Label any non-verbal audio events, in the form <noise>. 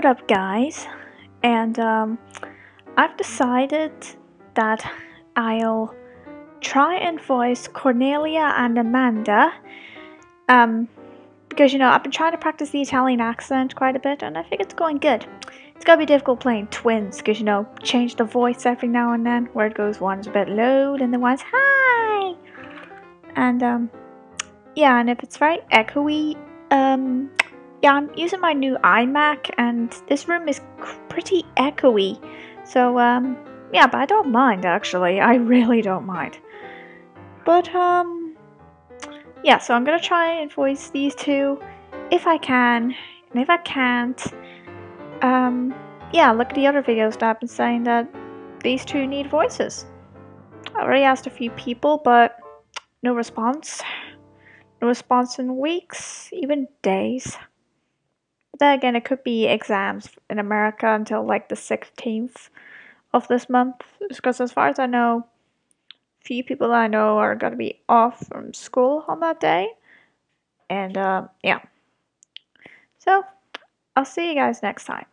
What up, guys? And um, I've decided that I'll try and voice Cornelia and Amanda. Um, because you know, I've been trying to practice the Italian accent quite a bit, and I think it's going good. It's gonna be difficult playing twins, because you know, change the voice every now and then, where it goes one's a bit low, and the one's high. And um, yeah, and if it's very echoey, um, yeah, I'm using my new iMac, and this room is pretty echoey. So, um, yeah, but I don't mind actually. I <laughs> really don't mind. But, um, yeah, so I'm gonna try and voice these two if I can, and if I can't, um, yeah, look at the other videos that I've been saying that these two need voices. I already asked a few people, but no response. No response in weeks, even days. Then again, it could be exams in America until like the 16th of this month. Because as far as I know, few people I know are going to be off from school on that day. And uh, yeah. So, I'll see you guys next time.